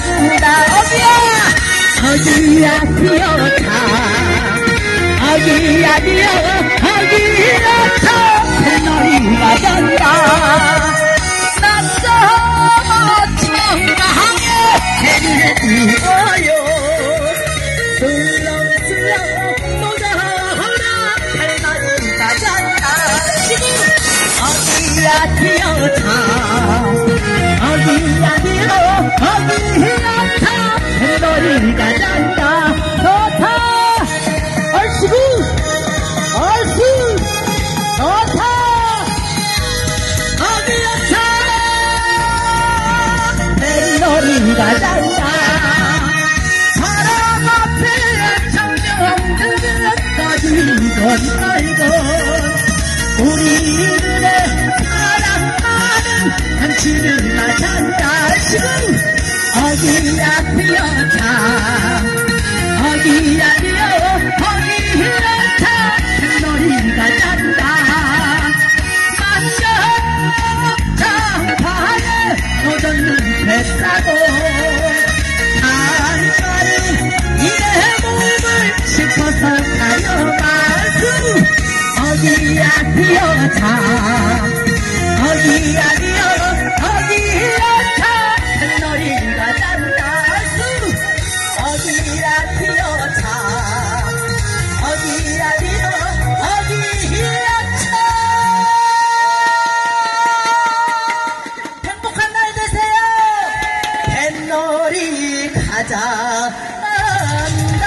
가구다. 어디야? 어디야 뛰어타 어디야 뛰어 어디야 타 새너리가 잔다. 남자 청강에 해를 띄워요 슬렁슬렁 노자하라. 달마루가 잔다. 지금 어디야 뛰어타 가지건 말건 우리들의 사랑하는 한치를 맞았다 지금 어디야 뛰어 어디야 여차 어디야 어디야 차 너리가 단다수 어디야 여차 어디야 어디야 차 행복한 날 되세요 뱃놀이 가자 안다